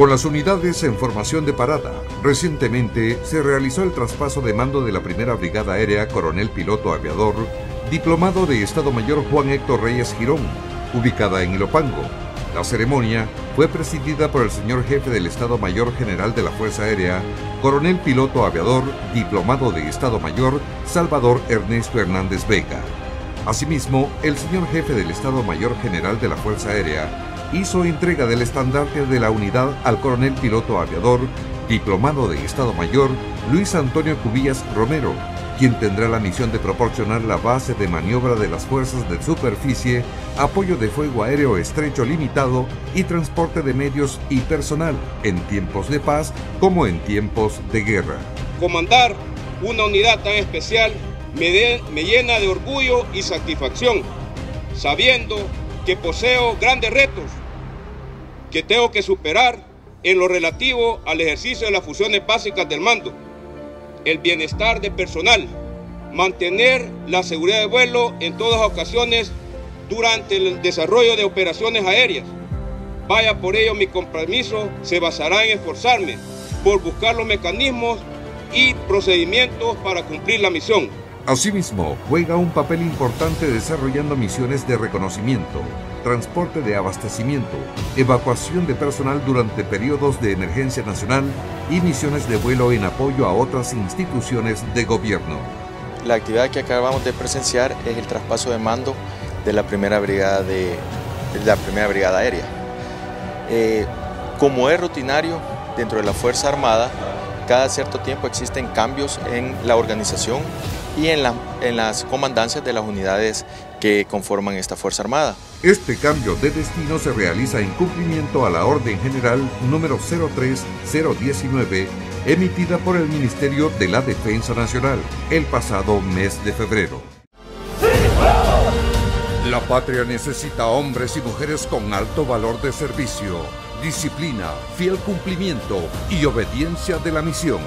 Con las unidades en formación de parada, recientemente se realizó el traspaso de mando de la Primera Brigada Aérea Coronel Piloto Aviador, diplomado de Estado Mayor Juan Héctor Reyes Girón, ubicada en Ilopango. La ceremonia fue presidida por el señor jefe del Estado Mayor General de la Fuerza Aérea, Coronel Piloto Aviador, diplomado de Estado Mayor, Salvador Ernesto Hernández Vega. Asimismo, el señor jefe del Estado Mayor General de la Fuerza Aérea, hizo entrega del estandarte de la unidad al coronel piloto aviador, diplomado de Estado Mayor, Luis Antonio Cubillas Romero, quien tendrá la misión de proporcionar la base de maniobra de las fuerzas de superficie, apoyo de fuego aéreo estrecho limitado y transporte de medios y personal en tiempos de paz como en tiempos de guerra. Comandar una unidad tan especial me, llena de orgullo y satisfacción, sabiendo que poseo grandes retos que tengo que superar en lo relativo al ejercicio de las funciones básicas del mando, el bienestar del personal, mantener la seguridad de vuelo en todas ocasiones durante el desarrollo de operaciones aéreas. Vaya por ello mi compromiso se basará en esforzarme por buscar los mecanismos y procedimientos para cumplir la misión. Asimismo, juega un papel importante desarrollando misiones de reconocimiento, transporte de abastecimiento, evacuación de personal durante periodos de emergencia nacional y misiones de vuelo en apoyo a otras instituciones de gobierno. La actividad que acabamos de presenciar es el traspaso de mando de la primera brigada, de, la primera brigada aérea. Eh, como es rutinario dentro de la Fuerza Armada, cada cierto tiempo existen cambios en la organización y en, las comandancias de las unidades que conforman esta Fuerza Armada. Este cambio de destino se realiza en cumplimiento a la Orden General número 03019 emitida por el Ministerio de la Defensa Nacional el pasado mes de febrero. La patria necesita hombres y mujeres con alto valor de servicio, disciplina, fiel cumplimiento y obediencia de la misión.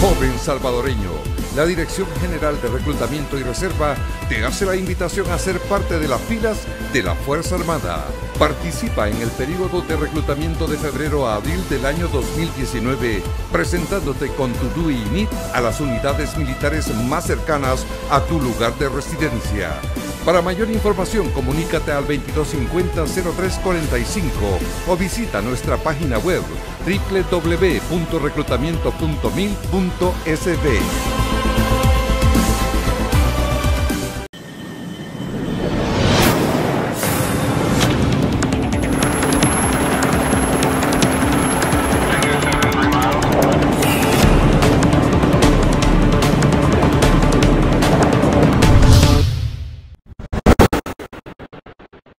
Joven salvadoreño, la Dirección General de Reclutamiento y Reserva te hace la invitación a ser parte de las filas de la Fuerza Armada. Participa en el periodo de reclutamiento de febrero a abril del año 2019, presentándote con tu DUI y NIT a las unidades militares más cercanas a tu lugar de residencia. Para mayor información, comunícate al 2250-0345 o visita nuestra página web www.reclutamiento.mil.sb.